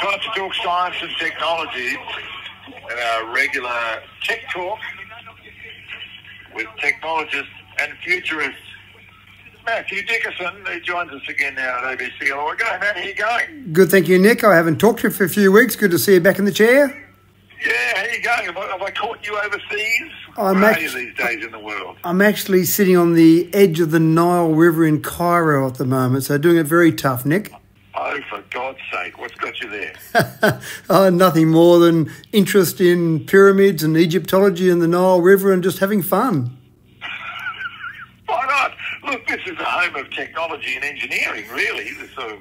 time to talk science and technology in our regular Tech Talk with technologists and futurists. Mathew Dickerson, who joins us again now at ABC All G'day, Matt. How are you going? Good, thank you, Nick. I haven't talked to you for a few weeks. Good to see you back in the chair. Yeah, how are you going? Have I, have I caught you overseas? I'm Where act- these days in the world? I'm actually sitting on the edge of the Nile River in Cairo at the moment, so doing it very tough, Nick. Oh, for God's sake, what's got you there? oh, nothing more than interest in pyramids and Egyptology and the Nile River and just having fun. Why not? Look, this is the home of technology and engineering, really. The sort of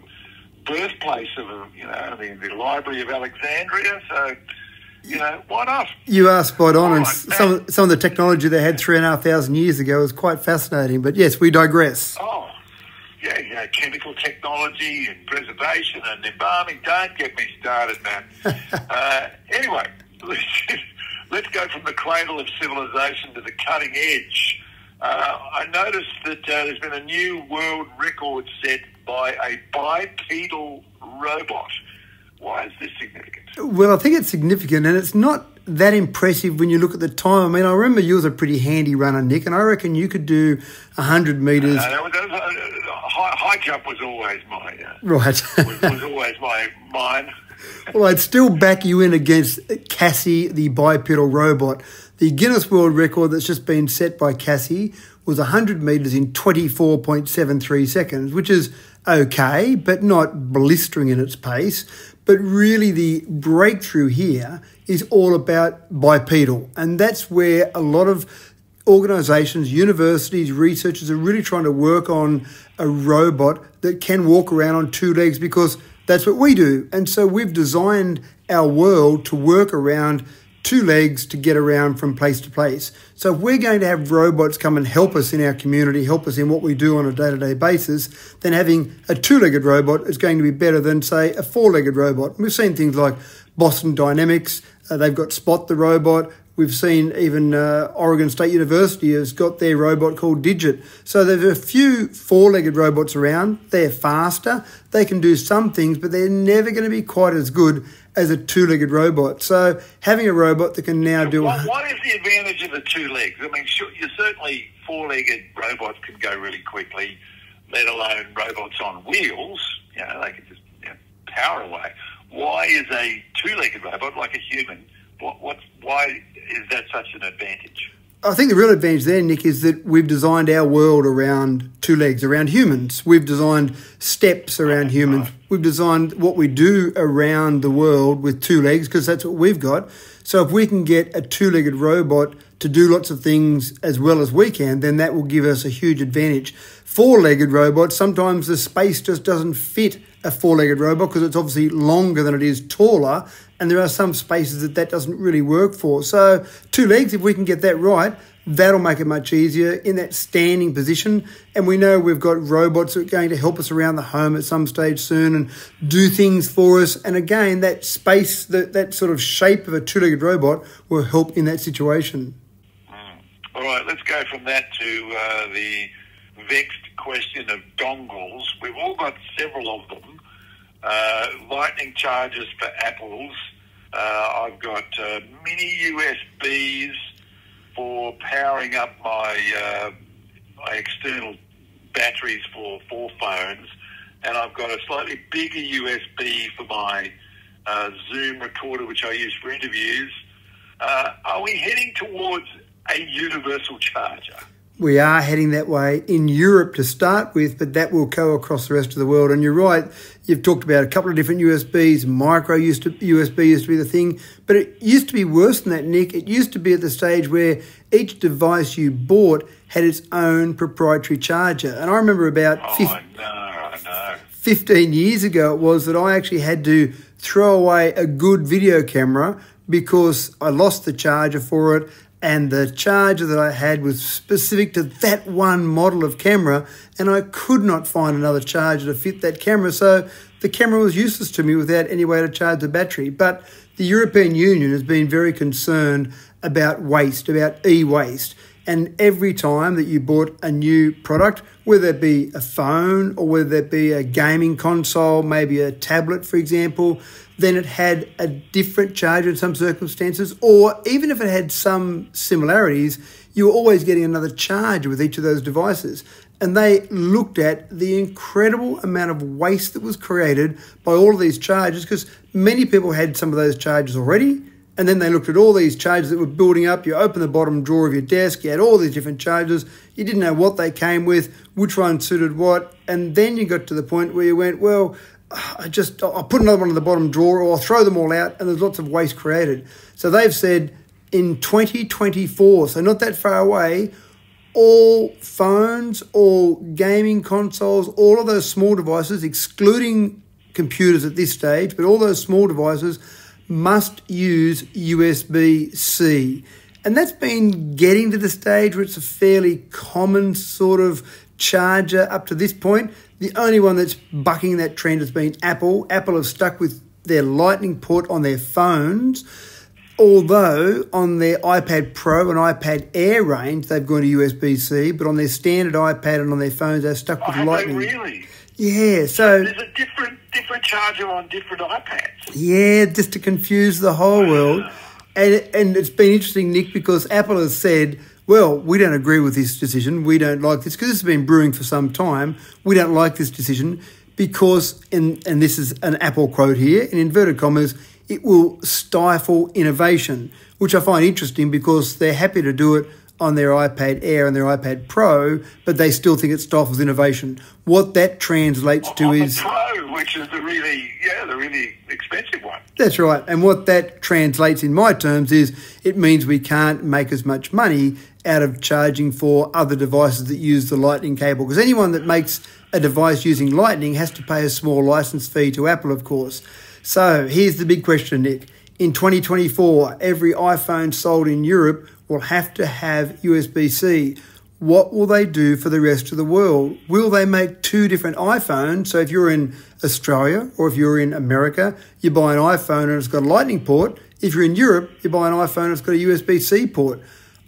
birthplace of, uh, you know, the, the Library of Alexandria. So, you know, why not? You are spot on, and some some of the technology they had three and a half thousand years ago was quite fascinating. But yes, we digress. Oh, yeah, you know, chemical technology and preservation and embalming. Don't get me started, man. uh, anyway, let's, let's go from the cradle of civilization to the cutting edge. Uh, I noticed that uh, there's been a new world record set by a bipedal robot. Why is this significant? Well, I think it's significant, and it's not that impressive when you look at the time. I mean, I remember you was a pretty handy runner, Nick, and I reckon you could do hundred meters. Uh, that was, that was, high, high jump was always my uh, right. was, was always my mine. Well, I'd still back you in against Cassie, the bipedal robot. The Guinness World Record that's just been set by Cassie was 100 metres in 24.73 seconds, which is okay, but not blistering in its pace. But really, the breakthrough here is all about bipedal, and that's where a lot of organisations, universities, researchers are really trying to work on a robot that can walk around on two legs because that's what we do. And so we've designed our world to work around two legs to get around from place to place. So if we're going to have robots come and help us in our community, help us in what we do on a day to day basis, then having a two legged robot is going to be better than, say, a four legged robot. We've seen things like Boston Dynamics, uh, they've got Spot the robot. We've seen even uh, Oregon State University has got their robot called Digit. So there's a few four-legged robots around. They're faster. They can do some things, but they're never going to be quite as good as a two-legged robot. So having a robot that can now do What, what is the advantage of the two legs? I mean, sure, you certainly four-legged robots can go really quickly, let alone robots on wheels. You know, they can just you know, power away. Why is a two-legged robot like a human? What, what, why is that such an advantage? I think the real advantage there, Nick, is that we've designed our world around two legs, around humans. We've designed steps around humans. We've designed what we do around the world with two legs because that's what we've got. So if we can get a two legged robot to do lots of things as well as we can, then that will give us a huge advantage. Four legged robots, sometimes the space just doesn't fit a four legged robot because it's obviously longer than it is taller. And there are some spaces that that doesn't really work for. So, two legs, if we can get that right, that'll make it much easier in that standing position. And we know we've got robots that are going to help us around the home at some stage soon and do things for us. And again, that space, that, that sort of shape of a two legged robot will help in that situation. All right, let's go from that to uh, the vexed question of dongles. We've all got several of them. Uh, lightning chargers for apples. Uh, I've got uh, mini USBs for powering up my, uh, my external batteries for, four phones. And I've got a slightly bigger USB for my uh, Zoom recorder, which I use for interviews. Uh, are we heading towards a universal charger? We are heading that way in Europe to start with, but that will go across the rest of the world. And you're right, you've talked about a couple of different USBs. Micro used to, USB used to be the thing, but it used to be worse than that, Nick. It used to be at the stage where each device you bought had its own proprietary charger. And I remember about Oh, 50, I know, I know. 15 years ago it was that I actually had to throw away a good video camera because I lost the charger for it and the charger that I had was specific to that one model of camera and I could not find another charger to fit that camera. So the camera was useless to me without any way to charge the battery. But the European Union has been very concerned about waste about e-waste And every time that you bought a new product, whether it be a phone or whether it be a gaming console, maybe a tablet, for example, then it had a different charge in some circumstances, or even if it had some similarities, you were always getting another charge with each of those devices. And they looked at the incredible amount of waste that was created by all of these charges because many people had some of those charges already and then they looked at all these charges that were building up. You open the bottom drawer of your desk, you had all these different charges. You didn't know what they came with, which one suited what. And then you got to the point where you went, well, I just, I'll put another one in the bottom drawer or I'll throw them all out. And there's lots of waste created. So they've said in 2024, so not that far away, all phones, all gaming consoles, all of those small devices, excluding computers at this stage, but all those small devices must use USB C. And that's been getting to the stage where it's a fairly common sort of charger up to this point. The only one that's bucking that trend has been Apple. Apple have stuck with their Lightning port on their phones. Although on their iPad Pro and iPad Air range, they've gone to USB C, but on their standard iPad and on their phones, they're stuck with oh, Lightning. really? Yeah, so there's a different different charger on different iPads. Yeah, just to confuse the whole world. And and it's been interesting, Nick, because Apple has said, well, we don't agree with this decision. We don't like this because this has been brewing for some time. We don't like this decision because, and and this is an Apple quote here in inverted commas, it will stifle innovation, which I find interesting because they're happy to do it on their iPad Air and their iPad Pro, but they still think it stifles innovation. What that translates to oh, on is the Pro, which is the really yeah the really expensive one. That's right. And what that translates in my terms is it means we can't make as much money out of charging for other devices that use the Lightning cable. Because anyone that makes a device using Lightning has to pay a small license fee to Apple, of course. So here's the big question, Nick. In 2024, every iPhone sold in Europe will have to have USB C. What will they do for the rest of the world? Will they make two different iPhones? So if you're in Australia or if you're in America, you buy an iPhone and it's got a lightning port. If you're in Europe, you buy an iPhone and it's got a USB C port.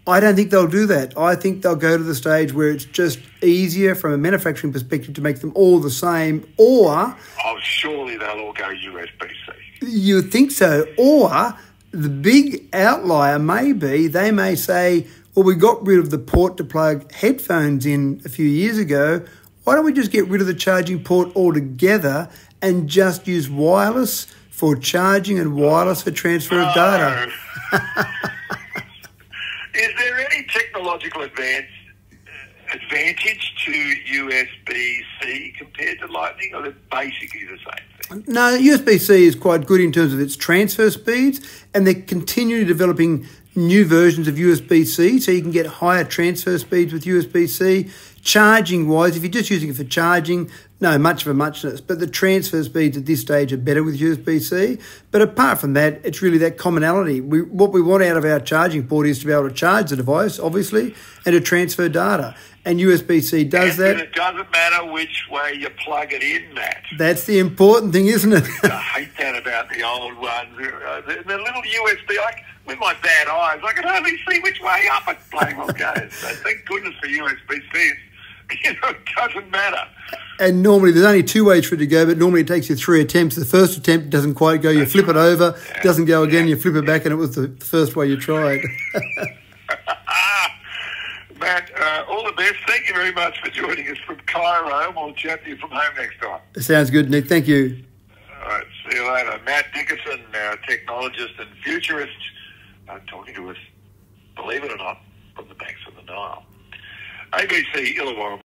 I don't think they'll do that. I think they'll go to the stage where it's just easier from a manufacturing perspective to make them all the same, or. Oh, surely they'll all go USB C. You think so. Or the big outlier may be they may say, well, we got rid of the port to plug headphones in a few years ago. Why don't we just get rid of the charging port altogether and just use wireless for charging and wireless for transfer of data? Is there any technological advance advantage to USB C compared to Lightning, or they're basically the same? No, USB C is quite good in terms of its transfer speeds, and they're continually developing new versions of USB C, so you can get higher transfer speeds with USB C. Charging wise, if you're just using it for charging, no, much of a muchness. But the transfer speeds at this stage are better with USB C. But apart from that, it's really that commonality. We, what we want out of our charging port is to be able to charge the device, obviously, and to transfer data. And USB C does and that. It doesn't matter which way you plug it in, Matt. That's the important thing, isn't it? I hate that about the old ones. Uh, the, the little USB, I, with my bad eyes, I can hardly see which way up it bloody well goes. so thank goodness for USB C. You know, it doesn't matter. And normally there's only two ways for it to go, but normally it takes you three attempts. The first attempt doesn't quite go, you That's flip right. it over, yeah. doesn't go again, yeah. you flip it back, and it was the first way you tried. Matt, uh, all the best. Thank you very much for joining us from Cairo. We'll chat to you from home next time. Sounds good, Nick. Thank you. All right. See you later. Matt Dickerson, our technologist and futurist, uh, talking to us, believe it or not, from the banks of the Nile. ABC Illawarra.